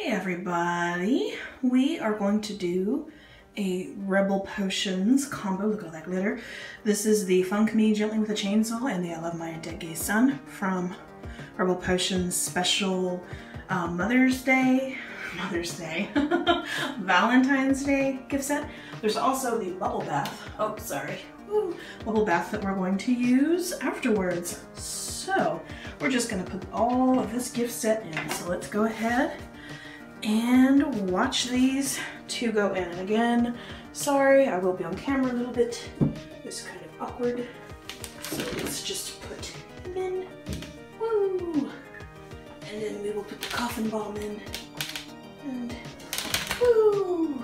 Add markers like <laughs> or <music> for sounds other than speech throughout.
Hey everybody, we are going to do a Rebel Potions combo. Look at all that glitter. This is the Funk Me Gently with a Chainsaw and the I Love My Dead Gay Son from Rebel Potions special um, Mother's Day, <laughs> Mother's Day, <laughs> Valentine's Day gift set. There's also the Bubble Bath. Oh, sorry. Ooh, bubble bath that we're going to use afterwards. So we're just gonna put all of this gift set in. So let's go ahead and watch these two go in. And again, sorry, I will be on camera a little bit. It's kind of awkward. So let's just put them in. Woo! And then we will put the coffin bomb in. And woo!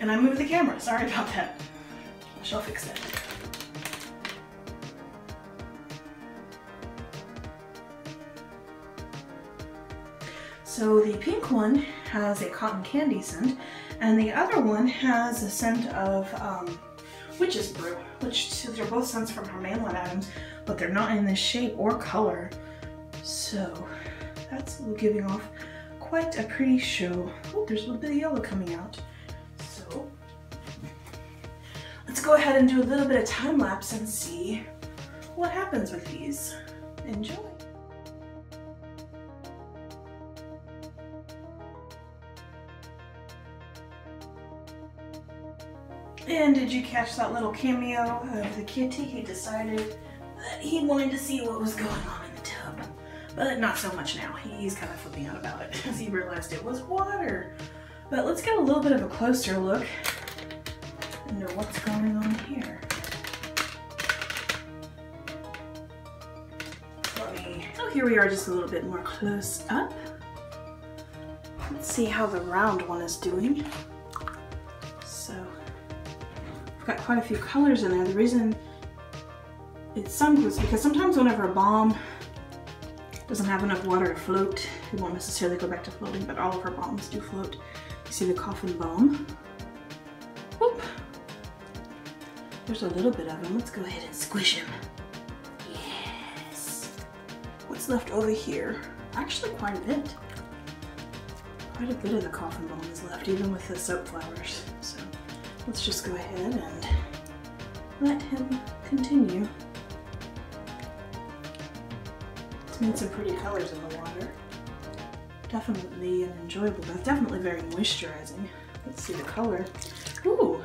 And I moved the camera, sorry about that. I shall fix that. So the pink one has a cotton candy scent, and the other one has a scent of um, witch's brew, which they're both scents from Hermailon Adams, but they're not in this shape or color. So that's giving off quite a pretty show. Oh, there's a little bit of yellow coming out. So let's go ahead and do a little bit of time lapse and see what happens with these. Enjoy. And did you catch that little cameo of the kitty? He decided that he wanted to see what was going on in the tub. But not so much now. He's kind of flipping out about it <laughs> as he realized it was water. But let's get a little bit of a closer look into what's going on here. Let me, oh here we are just a little bit more close up. Let's see how the round one is doing. Got quite a few colors in there. The reason it sunk was because sometimes whenever a bomb doesn't have enough water to float, it won't necessarily go back to floating, but all of her bombs do float. You see the coffin bomb. Whoop. There's a little bit of him. Let's go ahead and squish him. Yes. What's left over here? Actually quite a bit. Quite a bit of the coffin bomb is left, even with the soap flowers. So let's just go ahead and let him continue. It's made some pretty colors in the water. Definitely an enjoyable bath, definitely very moisturizing. Let's see the color. Ooh,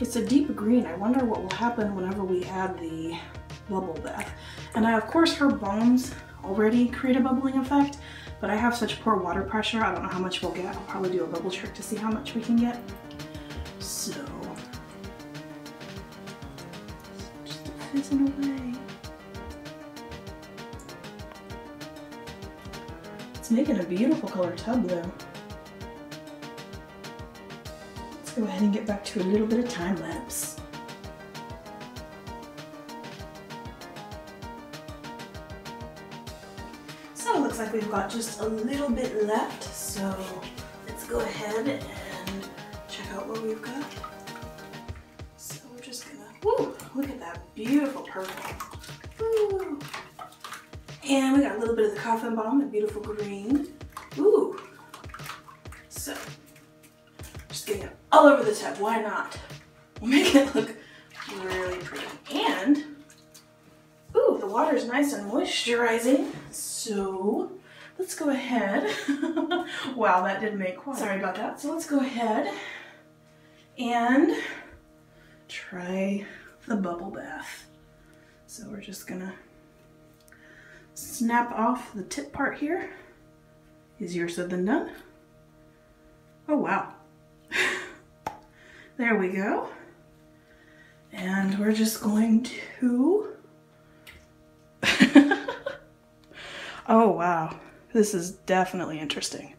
it's a deep green. I wonder what will happen whenever we add the bubble bath. And I, of course, her bones already create a bubbling effect, but I have such poor water pressure, I don't know how much we'll get. I'll probably do a bubble trick to see how much we can get. So, just fizzing away. It's making a beautiful color tub though. Let's go ahead and get back to a little bit of time lapse. So it looks like we've got just a little bit left, so let's go ahead and out what we've got. So we're just gonna, woo, look at that beautiful purple. Woo. And we got a little bit of the coffin bomb, a beautiful green. Ooh. So, just getting it all over the tub, why not? We'll make it look really pretty. And, ooh, the water is nice and moisturizing. So, let's go ahead. <laughs> wow, that did make quite. Sorry about that. So let's go ahead and try the bubble bath. So we're just gonna snap off the tip part here. Easier said than done. Oh wow. <laughs> there we go. And we're just going to... <laughs> oh wow. This is definitely interesting.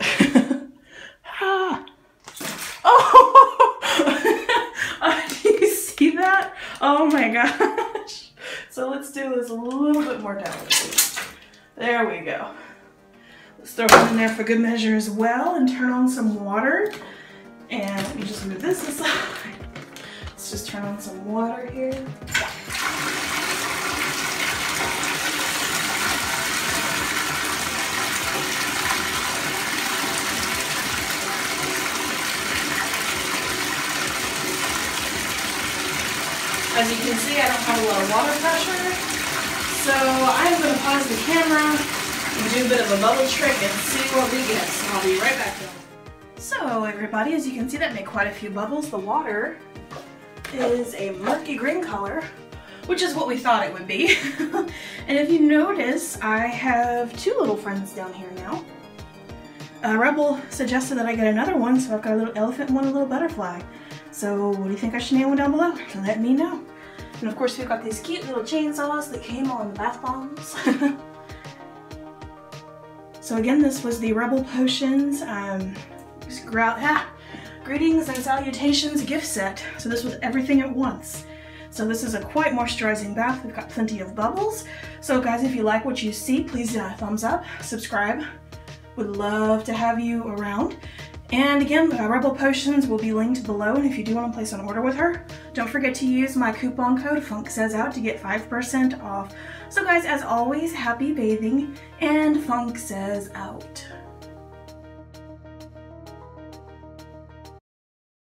<laughs> ah. Oh my gosh. <laughs> So let's do this a little bit more delicately. There we go. Let's throw it in there for good measure as well and turn on some water. And let me just move this aside. Let's just turn on some water here. As you can see, I don't have a lot of water pressure. So I'm going to pause the camera and do a bit of a bubble trick and see what we get. So I'll be right back. So everybody, as you can see, that made quite a few bubbles. The water is a murky green color, which is what we thought it would be. <laughs> and if you notice, I have two little friends down here now. Uh, Rebel suggested that I get another one, so I've got a little elephant and one a little butterfly. So what do you think I should name one down below? Let me know. And of course we've got these cute little chainsaws that came on the bath bombs. <laughs> so again, this was the Rebel Potions um, ah, Greetings and Salutations gift set. So this was everything at once. So this is a quite moisturizing bath. We've got plenty of bubbles. So guys, if you like what you see, please uh, thumbs up, subscribe. Would love to have you around. And again, uh, Rebel Potions will be linked below, and if you do want to place an order with her, don't forget to use my coupon code Funk Says Out to get 5% off. So guys, as always, happy bathing, and Funk Says Out.